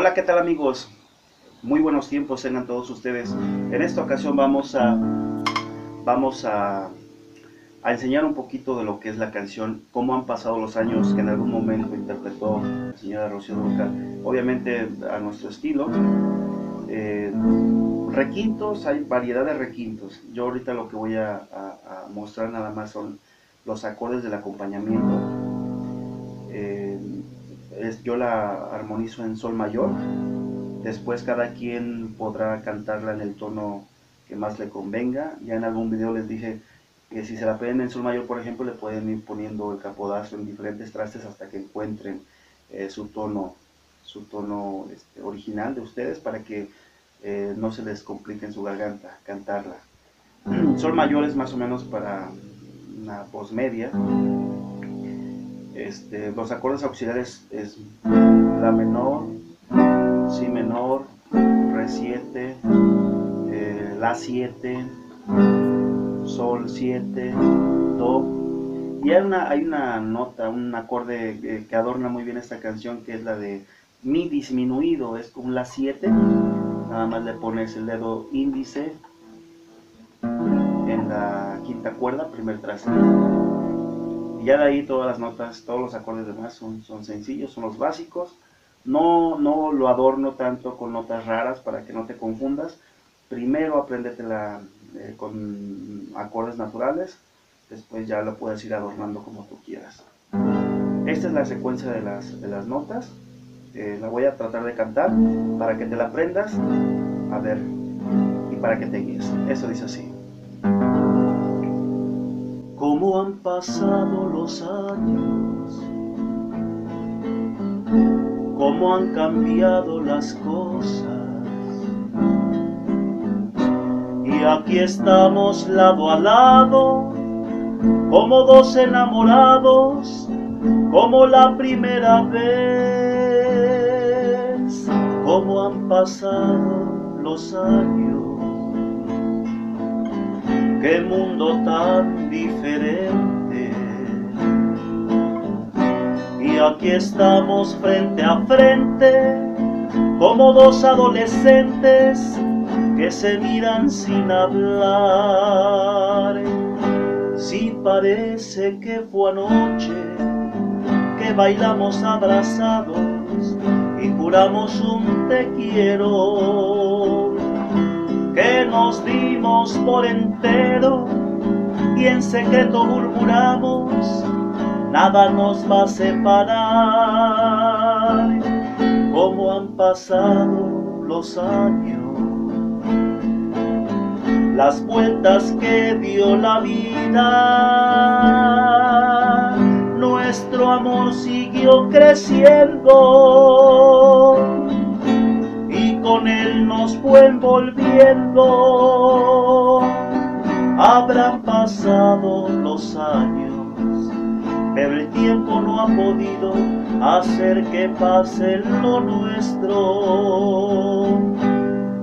Hola, ¿qué tal amigos? Muy buenos tiempos tengan todos ustedes. En esta ocasión vamos a vamos a, enseñar un poquito de lo que es la canción, cómo han pasado los años que en algún momento interpretó la señora Rocío Durcal. Obviamente a nuestro estilo. Eh, requintos, hay variedad de requintos. Yo ahorita lo que voy a mostrar nada más son los acordes del acompañamiento. Eh, es, yo la armonizo en sol mayor. Después cada quien podrá cantarla en el tono que más le convenga. Ya en algún video les dije que si se la piden en sol mayor, por ejemplo, le pueden ir poniendo el capodazo en diferentes trastes hasta que encuentren eh, su tono, su tono este, original de ustedes para que eh, no se les complique en su garganta cantarla. Sol mayor es más o menos para una voz media. Este, los acordes auxiliares es La menor, Si menor, Re 7, eh, La 7, Sol 7, Do. Y hay una, hay una nota, un acorde que, adorna muy bien esta canción que es la de Mi disminuido, es como La 7. Nada más le pones el dedo índice en la quinta cuerda, primer traste. Y ya de ahí todas las notas, todos los acordes demás son, son sencillos, son los básicos. No, no lo adorno tanto con notas raras para que no te confundas. Primero apréndetela eh, con acordes naturales, después ya lo puedes ir adornando como tú quieras. Esta es la secuencia de las, de las notas. Eh, la voy a tratar de cantar para que te la aprendas. A ver, y para que te guíes. Eso dice así. ¿Cómo han pasado los años? ¿Cómo han cambiado las cosas? Y aquí estamos lado a lado, como dos enamorados, como la primera vez. ¿Cómo han pasado los años? Qué mundo tan diferente. Y aquí estamos frente a frente, como dos adolescentes que se miran sin hablar. Si parece que fue anoche que bailamos abrazados y juramos un te quiero que nos dimos por entero y en secreto murmuramos, nada nos va a separar. Como han pasado los años, las vueltas que dio la vida, nuestro amor siguió creciendo nos fue envolviendo. Habrán pasado los años, pero el tiempo no ha podido hacer que pase lo nuestro.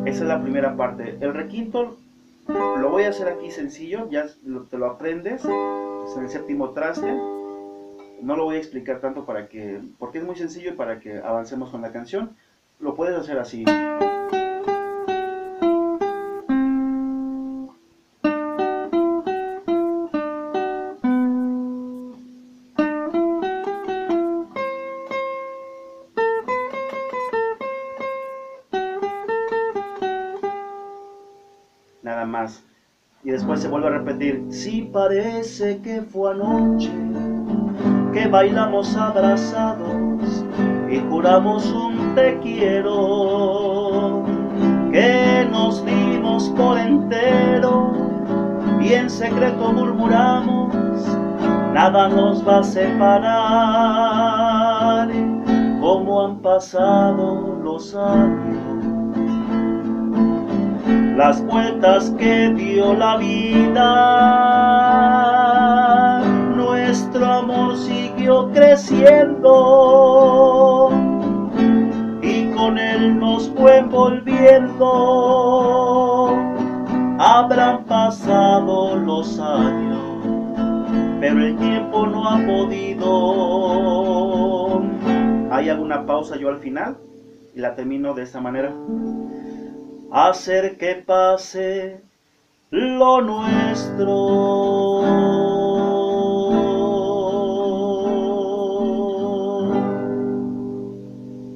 Esa es la primera parte. El requinto lo voy a hacer aquí sencillo, ya te lo aprendes, es el séptimo traste. No lo voy a explicar tanto para que, porque es muy sencillo y para que avancemos con la canción lo puedes hacer así. Más. Y después se vuelve a repetir, si parece que fue anoche que bailamos abrazados y juramos un te quiero, que nos dimos por entero y en secreto murmuramos, nada nos va a separar, como han pasado los años. Las vueltas que dio la vida, nuestro amor siguió creciendo con él nos fue envolviendo. Habrán pasado los años, pero el tiempo no ha podido. Hay alguna pausa yo al final y la termino de esta manera. Hacer que pase lo nuestro.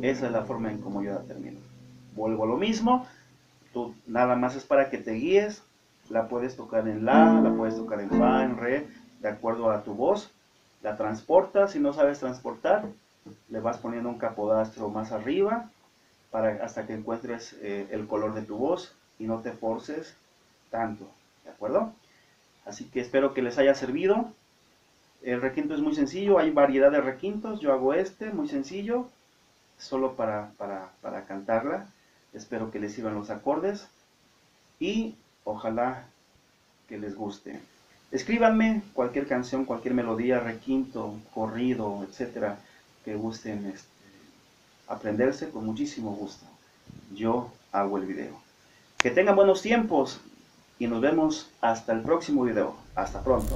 Esa es la forma en cómo yo la termino. Vuelvo a lo mismo. Tú nada más es para que te guíes. La puedes tocar en la, la puedes tocar en fa, en re, de acuerdo a tu voz. La transportas. Si no sabes transportar, le vas poniendo un capodastro más arriba para hasta que encuentres eh, el color de tu voz y no te forces tanto. ¿De acuerdo? Así que espero que les haya servido. El requinto es muy sencillo, hay variedad de requintos. Yo hago este, muy sencillo solo para, para, cantarla. Espero que les sirvan los acordes y ojalá que les guste. Escríbanme cualquier canción, cualquier melodía, requinto, corrido, etcétera, que gusten este, aprenderse con muchísimo gusto. Yo hago el video. Que tengan buenos tiempos y nos vemos hasta el próximo video. Hasta pronto.